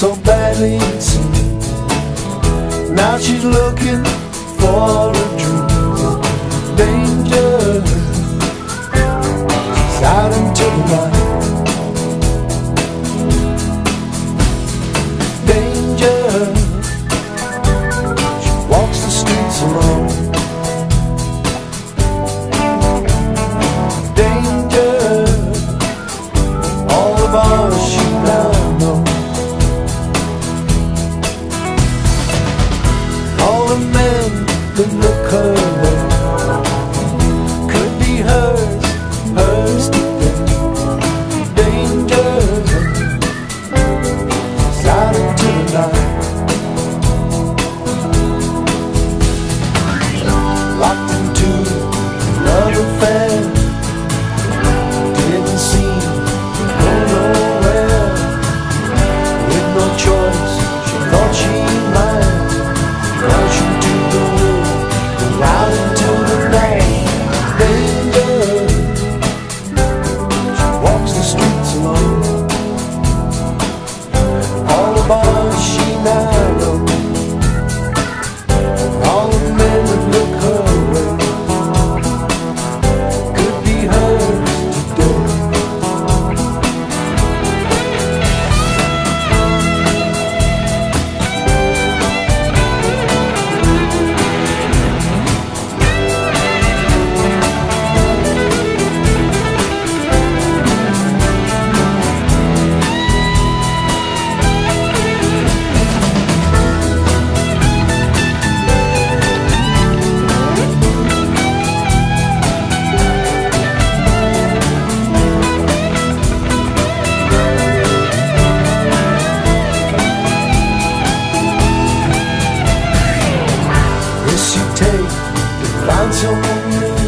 so badly it seemed. Now she's looking for a dream. Danger. She's out into the night. Danger. man, but look her. take. Find someone new.